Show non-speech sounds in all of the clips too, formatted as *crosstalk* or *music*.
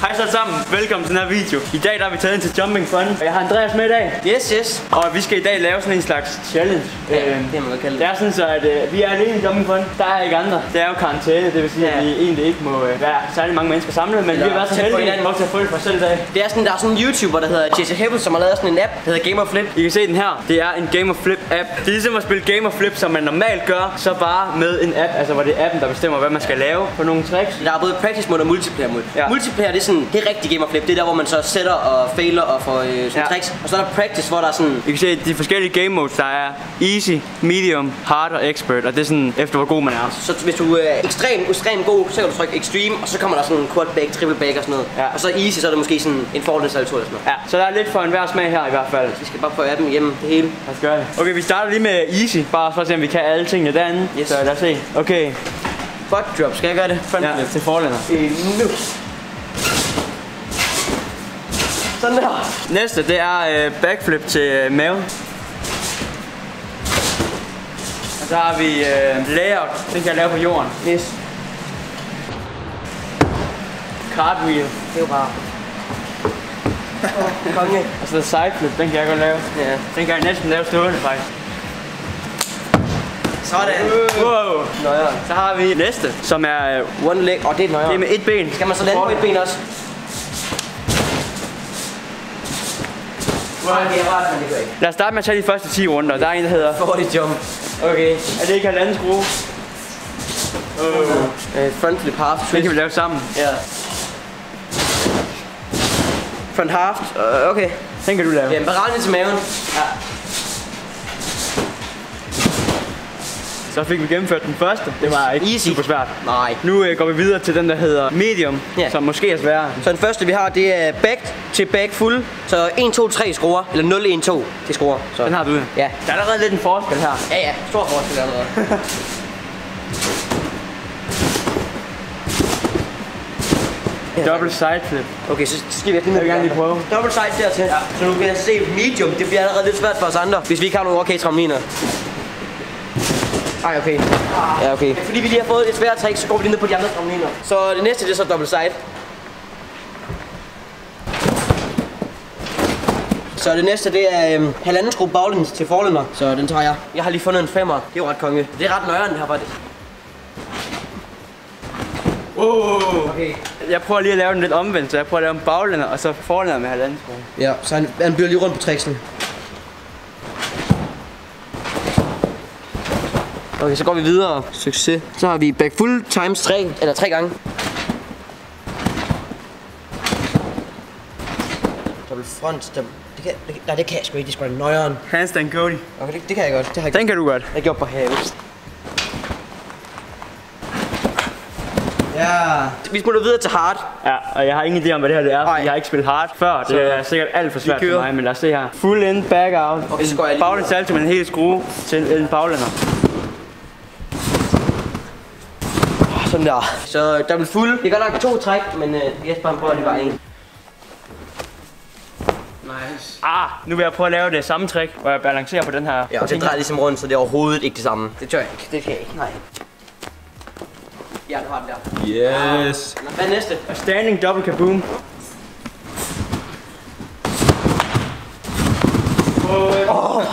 Hej så sammen, velkommen til den her video. I dag der er vi taget ind til Jumping Fun, og jeg har Andreas med i dag. Yes, yes. Og vi skal i dag lave sådan en slags challenge. Ja, Øhm, det man kalde det det. er sådan så, at øh, vi er alene i Jumping Fun. Der er ikke andre. Det er jo karantæne, det vil sige, Ja. at vi egentlig ikke må øh, være særlig mange mennesker samlet. Men vi har været så heldige, at vi at få det for selv i dag. Det er sådan, der er sådan en YouTuber, der hedder Jesse Hebbel, som har lavet sådan en app, der hedder Game of Flip. I kan se den her. Det er en Game of Flip app. Det er ligesom at spille Game of Flip, som man normalt gør, så bare med en app. Altså hvor det er appen, der bestemmer, hvad man skal lave på nogle tricks. Der er både practice mode og multiplayer mode. Ja. Multiplayer, det er sådan, det er rigtig Game of Flip. Det er der, hvor man så sætter og failer og får øh, sådan Ja. tricks. Og så er der practice, hvor der er sådan, I kan se de forskellige game modes, der er easy, medium, hard og expert. Og det er sådan efter hvor god man er. så hvis du er ekstremt, ekstremt god, så kan du trykke extreme, og så kommer der sådan en quad back, triple back og sådan noget. Ja. Og så easy, så er det måske sådan en fordel salto eller sådan noget. Ja, så der er lidt for enhver smag her i hvert fald. Vi skal bare prøve appen igennem det hele. Lad os gøre det. Okay, vi starter lige med easy, bare for at se, om vi kan alle tingene derinde. Yes. Så lad os se. Okay, Butt drop, skal jeg gøre det? Front ja, til forlænder. Øh, nu. Sådan der. Næste, det er øh, backflip til øh, maven. Og så har vi øh, layout, den kan jeg lave på jorden. Yes. Cartwheel, Det er bare... Oh, konge. og så sideflip, den kan jeg godt lave. Ja. Den kan jeg næsten lave stående faktisk. Sådan. Wow. Nøjeren. Så har vi næste, som er, øh, One leg. Og det er det er nøjeren. med et ben. Skal man så lande på et ben også? Nej, det er ret, men det gør ikke. Lad os starte med at tage de første 10 runder. Der er en, der hedder... 40 jump. Okay. Er det ikke halvanden skrue? Uh, front flip half twist. kan vi lave sammen. Ja. Front half. Uh, okay. Den kan du lave. Ja, en beregning til maven. Ja. Så fik vi gennemført den første. Det var ikke Easy. super svært. Nej. Nu øh, går vi videre til den, der hedder medium, Ja. som måske er sværere. Så den første vi har, det er back til back full. Så 1, 2, 3 skruer. Eller 0, 1, 2 til skruer. Så. Den har du. Ja. Der er allerede lidt en forskel her. Ja, ja. Stor forskel allerede. *laughs* Double side flip. Okay, så skal vi have Jeg vil gerne lige prøve. Double side dertil. Ja. Så nu kan jeg se medium. Det bliver allerede lidt svært for os andre, hvis vi ikke har nogen okay trampoliner. Ej, okay. Ja, okay. Fordi vi lige har fået et svært trick, så går vi lige ned på de andre trampoliner. Så det næste, det er så double side. Så det næste, det er øhm, halvanden skrue baglæns til forlænder. Så den tager jeg. Jeg har lige fundet en femmer. Det er jo ret konge. Det er ret nøjeren, det her faktisk. Oh. Okay. Jeg prøver lige at lave den lidt omvendt, så jeg prøver at lave en baglænder, og så forlænder med halvanden skrue. Ja, så han, han bliver lige rundt på tricksen. Okay, så går vi videre. Succes. Så har vi back full times 3, eller 3 gange. Double front, double. Det kan, det, kan- nej, det kan jeg sgu ikke, det er sgu da nøjeren. Handstand Cody. Okay, det, det kan jeg godt. Det har jeg, Den kan du godt. jeg har gjort på havet. Ja. Vi smutter videre til hard. Ja, og jeg har ingen idé om, hvad det her det er, fordi jeg har ikke spillet hard før. Så- Det er sikkert alt for svært for mig, men lad os se her. Full in, back out. Okay, så går jeg lige Baglæns salto med en hel skrue til en baglænder. Sådan der. Så double full. Det er godt nok to træk, men uh, Jesper han prøver lige bare en. Nice. Ah, nu vil jeg prøve at lave det samme trick, hvor jeg balancerer på den her. Ja, og det drejer ligesom rundt, så det er overhovedet ikke det samme. Det tør jeg ikke. Det kan jeg ikke. Nej. Ja, du har den der. Yes. Hvad er næste? Og standing double kaboom.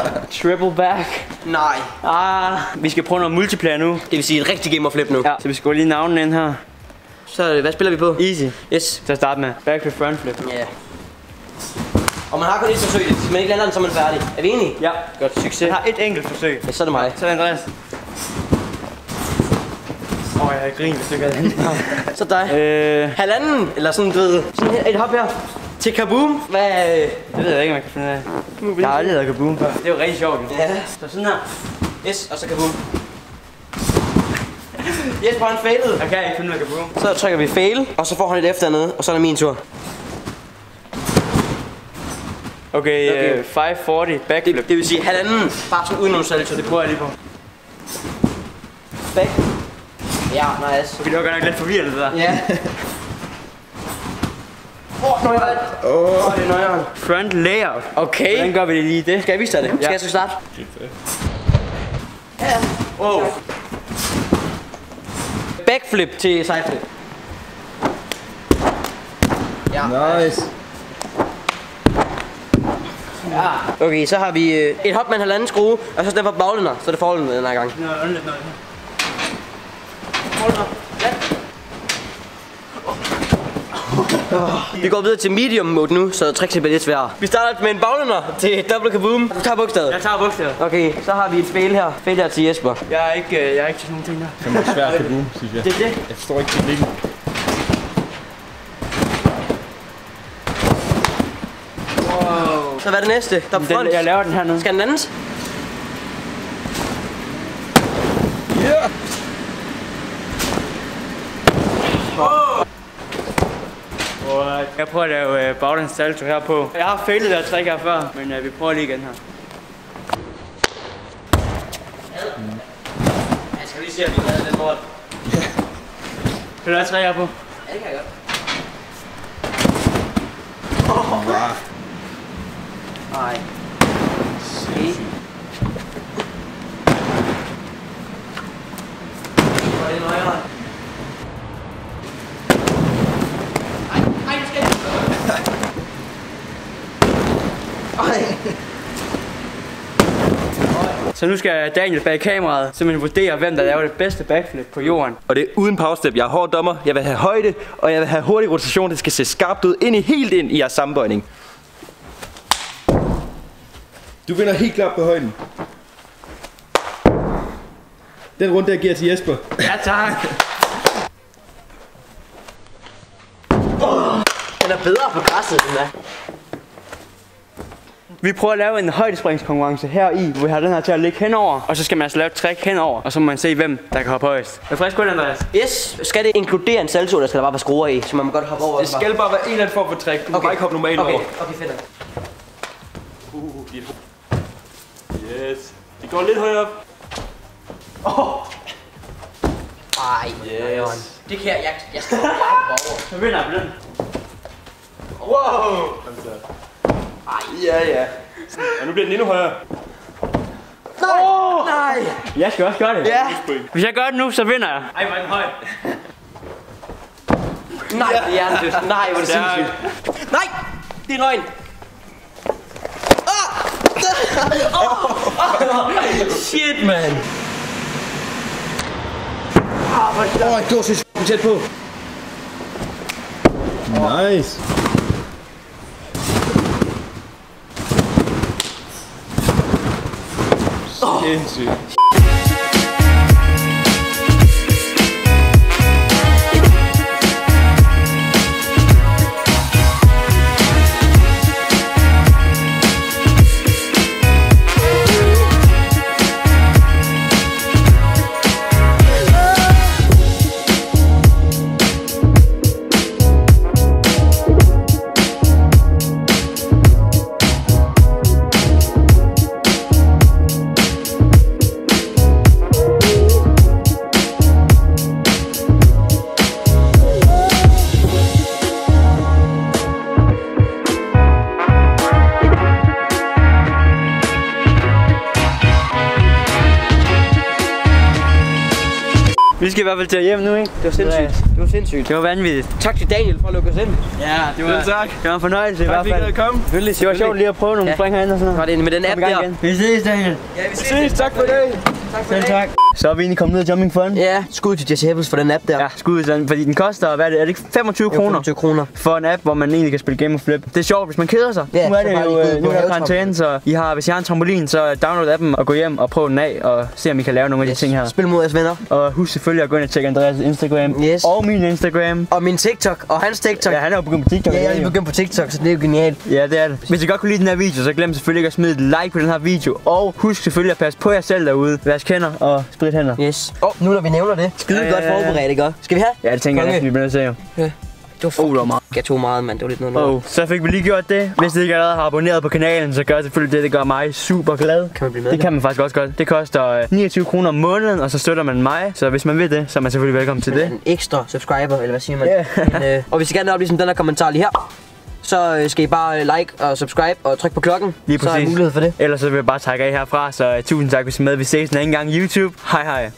*laughs* Triple back. Nej. Ah, vi skal prøve noget multiplayer nu. Det vil sige et rigtigt game of flip nu. Ja, så vi skal gå lige navnene ind her. Så hvad spiller vi på? Easy. Yes. At starte med. Back flip, front flip. Ja. Og man har kun et forsøg. Hvis man ikke lander den, så er man færdig. Er vi enige? Ja. Godt. Succes. Jeg har et enkelt forsøg. Ja, så er det mig. Så er det Andreas. Åh, oh, jeg har grinet, hvis du ikke havde. Så dig. øh, Halvanden, eller sådan, du ved, sådan her, et hop her. Til kaboom. Hvad? det ved jeg ikke, om jeg kan finde ud af. Jeg har aldrig lavet kaboom før. Det er jo rigtig sjovt. jo. Ja. Så sådan her. Yes, og så kaboom. *laughs* Jesper han failede. Jeg kan ikke finde ud af kaboom. Så trykker vi fail, og så får han et efter nede, og så er det min tur. Okay, Okay. Uh, 540 backflip. Det, det vil sige halvanden, bare sådan uden nogen salto. Det prøver jeg lige på. back. Ja, nice. Okay, det var godt nok lidt forvirrende det der. Ja. *laughs* Åh, oh, nøjeren. Åh, oh, det er nøjeren. Front layout. Okay. Hvordan gør vi det lige det? Skal jeg vise dig det? Skal jeg så starte? Ja. Wow. Backflip til sideflip. Ja. Nice. Okay, så har vi øh, et hop med en halvanden skrue, og så stedet for baglænder, så er det forlænder den her gang. Nå, lidt noget. Vi går videre til medium mode nu, så trickset bliver lidt sværere. Vi starter med en baglænder til double kaboom. Du tager bogstavet. Jeg tager bogstavet. Okay, så har vi et spil her. Failure til Jesper. Jeg er ikke, øh, jeg er ikke til sådan nogle ting der. Det er svært du, synes jeg. Det er det. Jeg forstår ikke teknikken. Så hvad er det næste? Der er Den, jeg laver den her nu. Skal den landes? Jeg prøver at lave øh, baglæns salto her på. Jeg har failet der trick her før, men øh, vi prøver lige igen her. Jeg skal lige se, om vi lavede den bold. Kan du have tre her på? Ja, det kan jeg godt. Nej. Okay. Hvor er det nøjere? Ej, ej, du skal Ej. Så nu skal Daniel bag kameraet simpelthen vurdere, hvem der laver det bedste backflip på jorden. Og det er uden powerstep. Jeg er hård dommer. Jeg vil have højde, og jeg vil have hurtig rotation. Det skal se skarpt ud ind i helt ind i jeres sammenbøjning. Du vinder helt klart på højden. Den runde der giver til Jesper. Ja, tak. Den er bedre på græsset, den er. Vi prøver at lave en højdespringskonkurrence her i, hvor vi har den her til at ligge henover. Og så skal man altså lave et trick henover, og så må man se, hvem der kan hoppe højst. Er du frisk på det, Andreas? Yes, skal det inkludere en salto, eller skal der bare være skruer i, så man må godt hoppe over? Det skal bare være en eller anden form for trick. Du Okay. kan bare ikke hoppe normalt Okay, over. okay, fedt. Yes. Det går lidt højere op. Ej, Yes. det kan jeg, jeg, jeg skal hoppe over. Så vinder jeg på den. Wow. Ja, ja. Og nu bliver den endnu højere. Nej, nej. Jeg skal også gøre det. Ja. Hvis jeg gør det nu, så vinder jeg. Ej, hvor er den høj. Nej, det er hjernedødt. Nej, hvor er det sindssygt. Nej, det er løgn. Ah! Shit, man. Åh, oh, det var så tæt på. Nice. Sindssygt. Vi skal i hvert fald til hjem nu, ikke? Det var sindssygt. Det var sindssygt. Det var vanvittigt. Tak til Daniel for at lukke os ind. Ja, det var, tak. det var en fornøjelse i hvert Tak fordi I fald. gad komme. Selvfølgelig, Det var sjovt lige at prøve nogle Ja. spring herinde og sådan Var noget. det med den app der? igen. Vi ses, Daniel. Ja, vi Ses, tak for i dag. Tak for Selv det. tak. Så er vi egentlig kommet ned af Jumping Fun. Ja, skud til Jesse Hebbels for den app der. Ja, skud sådan, fordi den koster, hvad er det, er det ikke 25 Jo, kroner 25 kroner. for en app, hvor man egentlig kan spille Game of Flip. Det er sjovt, hvis man keder sig. Ja, nu er det jo, øh, nu er der karantæne, så I har, hvis I har en trampolin, så download appen og gå hjem og prøv den af og se, om I kan lave nogle af de ting her. Spil mod jeres venner. Og husk selvfølgelig at gå ind og tjekke Andreas Instagram Yes. og min Instagram. Og min TikTok, og hans TikTok. Ja, han er jo begyndt på TikTok. Ja, jeg er lige begyndt på TikTok, så det er jo genialt. Ja, det er det. Hvis I godt kunne lide den her video, så glem selvfølgelig ikke at smide et like på den her video. Og husk selvfølgelig at passe på jer selv derude. Vask hænder og sprit hænder. Yes. Åh, oh, nu når vi nævner det. Skide Ja, godt ja, ja. forberedt, ikke? Skal vi have? Ja, det tænker jeg Konge. næsten, vi bliver nødt til jo. Det var fucking... Oh, det var meget. Jeg tog meget, mand. Det var lidt noget. Oh, så fik vi lige gjort det. Hvis I ikke allerede har abonneret på kanalen, så gør selvfølgelig det. Det gør mig super glad. Kan man blive med? Det kan man faktisk også godt. Det koster øh, 29 kroner om måneden, og så støtter man mig. Så hvis man vil det, så er man selvfølgelig velkommen til det. En ekstra subscriber, eller hvad siger man? Ja. Men, øh, og hvis I gerne vil oplyse om den her kommentar lige her, så øh, skal I bare øh, like og subscribe og trykke på klokken. Lige Så er præcis. mulighed for det. Ellers så vil jeg bare takke af herfra, så øh, tusind tak hvis I er med. Vi ses en anden gang YouTube. Hej hej.